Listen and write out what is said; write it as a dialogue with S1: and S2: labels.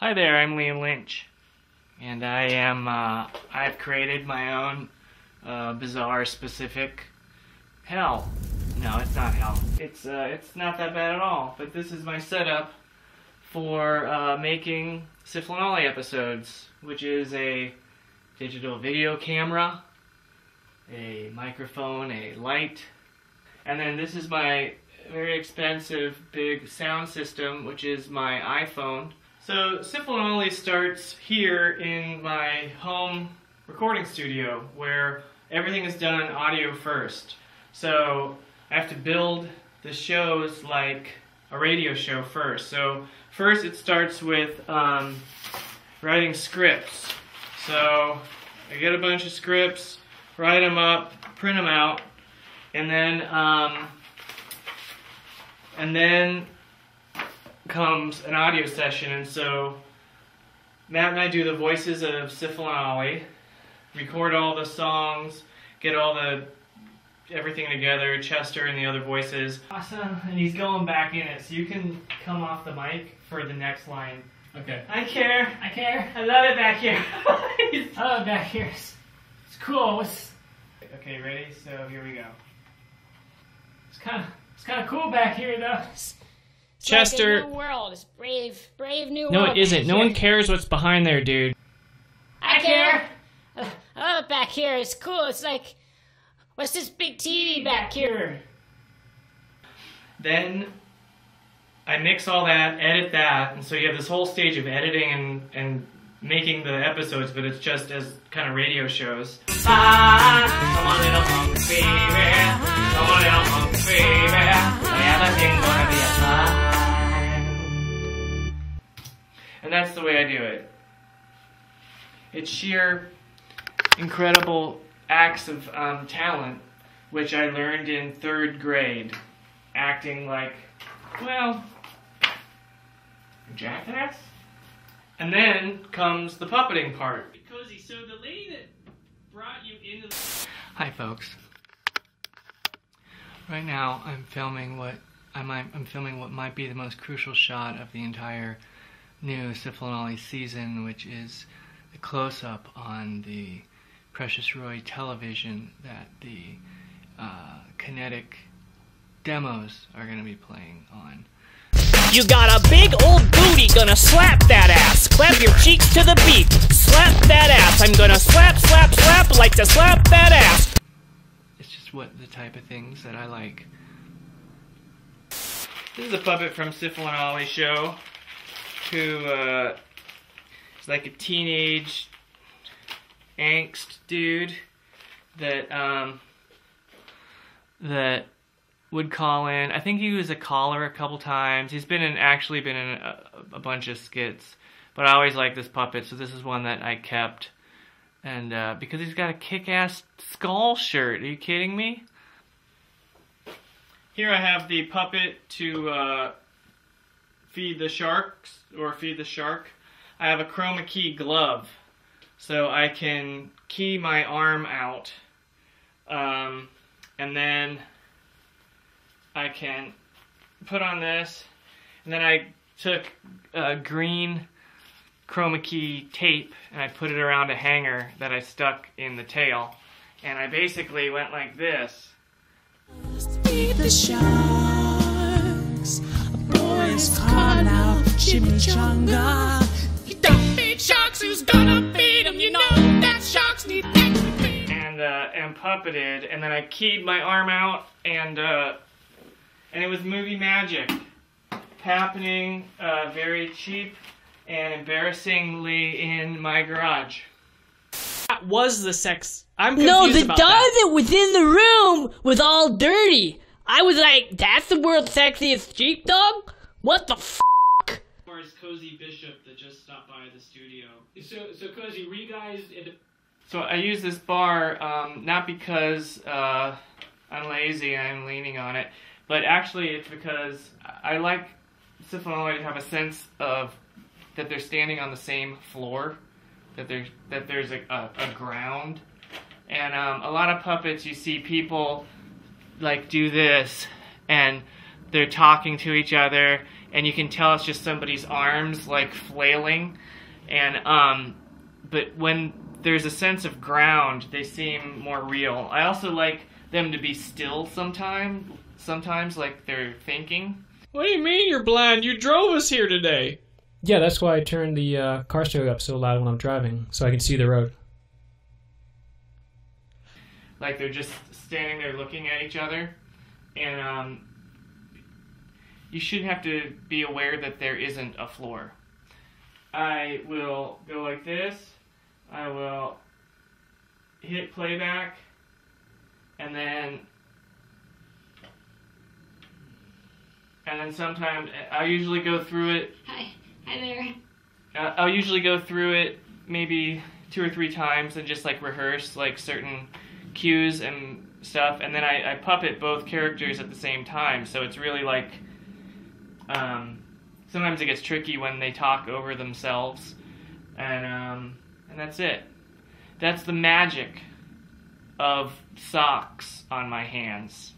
S1: Hi there, I'm Liam Lynch, and I am, uh, I've created my own, uh, bizarre specific hell. No, it's not hell. It's, uh, it's not that bad at all, but this is my setup for, uh, making Syphilin episodes, which is a digital video camera, a microphone, a light, and then this is my very expensive big sound system, which is my iPhone. So Syphilin starts here in my home recording studio where everything is done audio first. So I have to build the shows like a radio show first. So first it starts with um, writing scripts. So I get a bunch of scripts, write them up, print them out, and then um, and then comes an audio session, and so Matt and I do the voices of Sifl and Olly, record all the songs, get all the everything together, Chester and the other voices. Awesome, and he's going back in it, so you can come off the mic for the next line.
S2: Okay.
S1: I care, I care, I love it back here.
S2: I love it back here. It's, it's cool. It's,
S1: okay, ready? So here we go.
S2: it's kind of it's kind of cool back here though.
S3: It's
S1: Chester-
S3: like a new world. It's brave, brave new
S1: No,
S3: world.
S1: it isn't. No one cares what's behind there, dude.
S3: I care. Uh, I back here. It's cool. It's like, what's this big TV back here?
S1: Then I mix all that, edit that, and so you have this whole stage of editing and, and making the episodes, but it's just as kind of radio shows. Ah, come on, the way I do it. It's sheer, incredible acts of um, talent, which I learned in third grade acting like, well, jackass. And then comes the puppeting part. Cozy, so the lady that brought you into Hi, folks. Right now, I'm filming what I might, I'm filming what might be the most crucial shot of the entire new Syphilin season, which is the close-up on the Precious Roy television that the uh, kinetic demos are going to be playing on.
S4: You got a big old booty, gonna slap that ass. Clap your cheeks to the beat. Slap that ass. I'm gonna slap, slap, slap, like to slap that ass.
S1: It's just what the type of things that I like. This is a puppet from Sifl and Olly show, who uh, is like a teenage angst dude that um, that would call in. I think he was a caller a couple times. He's been in actually been in a, a bunch of skits, but I always like this puppet, so this is one that I kept. And uh, because he's got a kick-ass skull shirt, are you kidding me? Here I have the puppet to uh, feed the sharks or feed the shark. I have a chroma key glove, so I can key my arm out, um, and then I can put on this, and then I took uh, green chroma key tape and I put it around a hanger that I stuck in the tail, and I basically went like this.
S5: Chimichanga. You don't feed sharks, who's gonna feed them? You know that sharks need eggs to feed 'em.
S1: and uh, and puppeted, and then I keyed my arm out, and uh, and it was movie magic, happening uh, very cheap and embarrassingly in my garage.
S4: That was the sex. I'm
S6: No, the
S4: about
S6: dog
S4: that.
S6: that was in the room was all dirty. I was like, that's the world's sexiest sheepdog? What the f?
S1: As far as Cozy Bishop that just stopped by the studio.
S2: So so cozy, were you guys? In
S1: So I use this bar um, not because uh, I'm lazy and I'm leaning on it, but actually it's because I like Syphilin to have a sense of that they're standing on the same floor, that there's that there's a, a, a ground, and um, a lot of puppets you see people like do this, and they're talking to each other, and you can tell it's just somebody's arms like flailing, and um, but when there's a sense of ground, they seem more real. I also like them to be still sometime, sometimes like they're thinking.
S7: What do you mean you're blind? You drove us here today.
S2: Yeah, that's why I turn the uh, car stereo up so loud when I'm driving, so I can see the road.
S1: like they're just standing there looking at each other and um, you shouldn't have to be aware that there isn't a floor. I will go like this. I will hit playback and then and then sometimes i'll usually go through it.
S3: Hi, hi there.
S1: uh, I'll usually go through it maybe two or three times and just like rehearse like certain cues and stuff, and then I, I puppet both characters at the same time. So it's really like um, sometimes it gets tricky when they talk over themselves, and um, and that's it. That's the magic of socks on my hands.